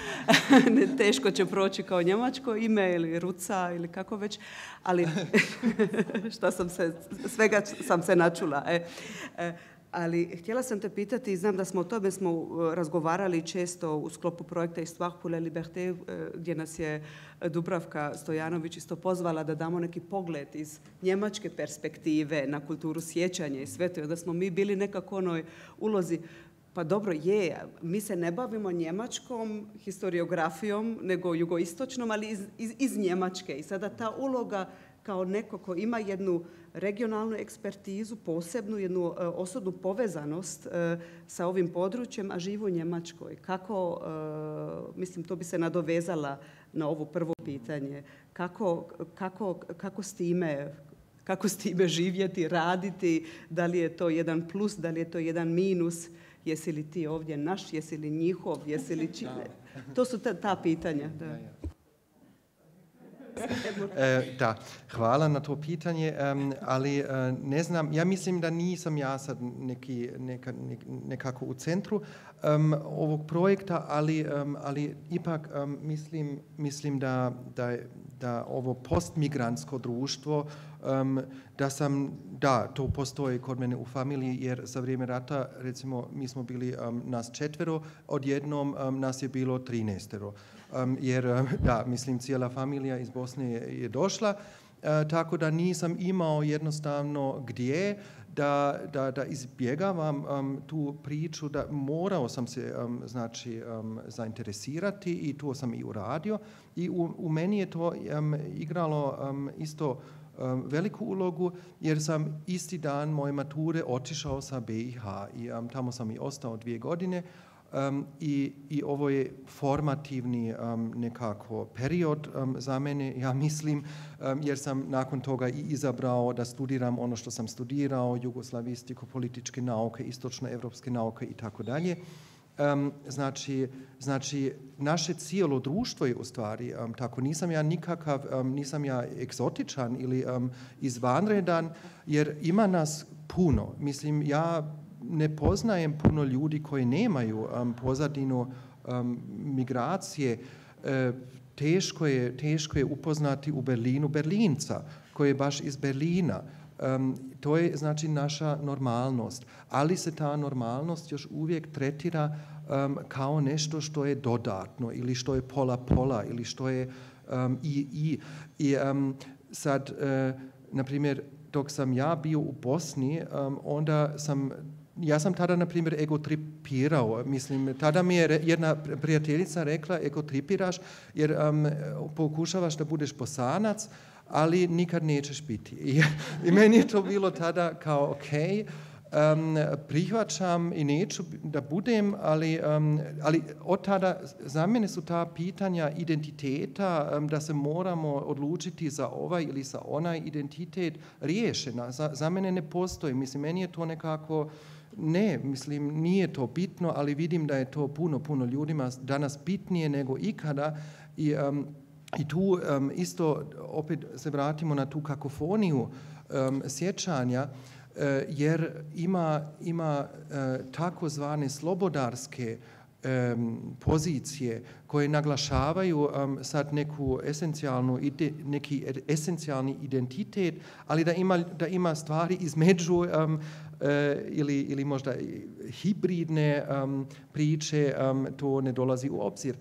ne, teško će proći kao njemačko ime ili ruca ili kako već. Ali šta sam se, svega sam se načula. E, e, ali htjela sam te pitati, znam da smo o tome smo e, razgovarali često u sklopu projekta iz pour liberté, e, gdje nas je e, Dubravka Stojanović isto pozvala da damo neki pogled iz njemačke perspektive na kulturu sjećanja i sve to. I da smo mi bili nekako onoj ulozi Pa dobro, je, mi se ne bavimo njemačkom historiografijom, nego jugoistočnom, ali iz, iz, iz Njemačke. I sada ta uloga kao neko ko ima jednu regionalnu ekspertizu, posebnu jednu e, osobnu povezanost e, sa ovim područjem, a živu u Njemačkoj. Kako, e, mislim, to bi se nadovezala na ovo prvo pitanje. Kako, kako, kako s time kako s time živjeti, raditi, da li je to jedan plus, da li je to jedan minus, jesi li ti ovdje naš, jesi li njihov, jesi li čine. To su ta, ta pitanja. Da. E, da, hvala na to pitanje, ali uh, ne znam, ja mislim da nisam ja sad neki, neka, nekako u centru um, ovog projekta, ali, um, ali ipak um, mislim, mislim da, da, da ovo postmigrantsko društvo, um, da sam, da, to postoji kod mene u familiji, jer za vrijeme rata, recimo, mi smo bili um, nas četvero, odjednom um, nas je bilo trinestero um, jer da, mislim cijela familija iz Bosne je, je došla, uh, tako da nisam imao jednostavno gdje da, da, da izbjegavam um, tu priču, da morao sam se um, znači, um, zainteresirati i to sam i uradio. I u, u meni je to um, igralo um, isto um, veliku ulogu, jer sam isti dan moje mature otišao sa BiH i um, tamo sam i ostao dvije godine. Um, i, I ovo je formativni um, nekako period um, za mene, ja mislim, um, jer sam nakon toga i izabrao da studiram ono što sam studirao, jugoslavistiku, političke nauke, istočno-evropske nauke i tako dalje. Um, znači, znači, naše cijelo društvo je u stvari um, tako. Nisam ja nikakav, um, nisam ja egzotičan ili um, izvanredan, jer ima nas puno. Mislim, ja ne poznajem puno ljudi koji nemaju um, pozadinu um, migracije. E, teško, je, teško je upoznati u Berlinu Berlinca, koji je baš iz Berlina. Um, to je znači naša normalnost. Ali se ta normalnost još uvijek tretira um, kao nešto što je dodatno ili što je pola-pola ili što je um, i, i, i um, sad, uh, na primjer, dok sam ja bio u Bosni, um, onda sam ja sam tada, na primjer, egotripirao. Mislim, tada mi je jedna prijateljica rekla, egotripiraš jer um, pokušavaš da budeš posanac, ali nikad nećeš biti. I, I meni je to bilo tada kao, okay. um, prihvaćam i neću da budem, ali, um, ali od tada za mene su ta pitanja identiteta, um, da se moramo odlučiti za ovaj ili za onaj identitet riješena. Za, za mene ne postoji. Mislim, meni je to nekako ne, mislim, nije to bitno, ali vidim da je to puno, puno ljudima danas bitnije nego ikada i, um, i tu um, isto opet se vratimo na tu kakofoniju um, sjećanja. Eh, jer ima, ima eh, takozvane slobodarske pozicije koje naglašavaju sad neku esencijalnu, neki esencijalni identitet, ali da ima, da ima stvari između E, ili, ili možda hibridne priče, to ne dolazi u obzir,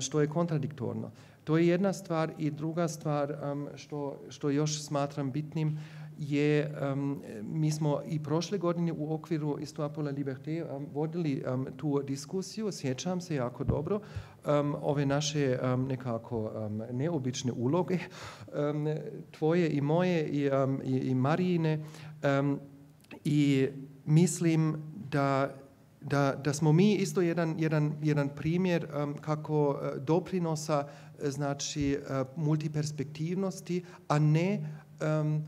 što je kontradiktorno. To je jedna stvar i druga stvar što, što još smatram bitnim je, um, mi smo i prošle godine u okviru Histoire pour la liberté um, vodili um, tu diskusiju, sjećam se jako dobro, um, ove naše um, nekako um, neobične uloge, um, tvoje i moje i, um, i, i Marijine um, i mislim da da, da smo mi isto jedan, jedan, jedan primjer um, kako uh, doprinosa e, znači uh, multiperspektivnosti, a ne um,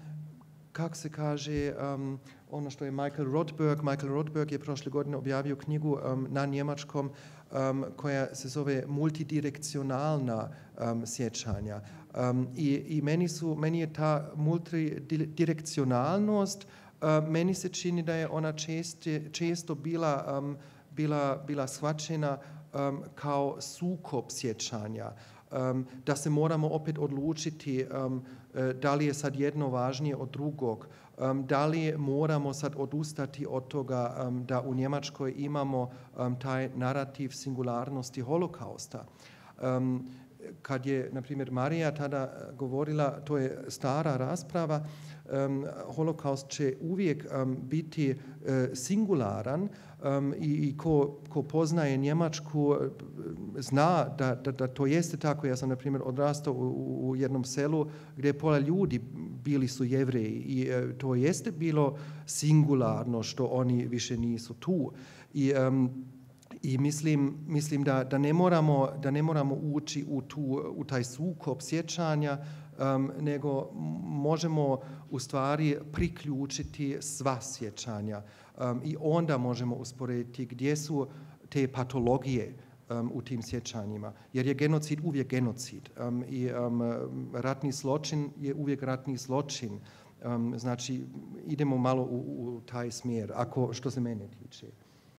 kako se kaže, um, ono što je Michael Rothberg. Michael Rothberg je prošle godine objavio knjigu um, na njemačkom um, koja se zove multidirekcionalna um, sjećanja. Um, i, I meni, su, meni je ta multidirekcionalnost, uh, meni se čini da je ona česte, često bila, um, bila, bila shvaćena um, kao sukob sjećanja. Um, da se moramo opet odlučiti um, da li je sad jedno važnije od drugog, da li moramo sad odustati od toga da u Njemačkoj imamo taj narativ singularnosti holokausta. Kad je, na primjer, Marija tada eh, govorila, to je stara rasprava, holokaust će uvijek biti uh, singularan, um, i, i ko, ko poznaje Njemačku eh, zna da, da, da to jeste tako. Ja sam, na primjer, odrastao u, u jednom selu gdje pola ljudi bili su jevreji i uh, to jeste bilo singularno što oni više nisu tu. I, um, i mislim, mislim da, da, ne moramo, da ne moramo ući u, tu, u taj sukop sjećanja, um, nego možemo u stvari priključiti sva sjećanja um, i onda možemo usporediti gdje su te patologije um, u tim sjećanjima. Jer je genocid uvijek genocid um, i um, ratni zločin je uvijek ratni zločin. Um, znači, idemo malo u, u taj smjer, ako što se mene tiče.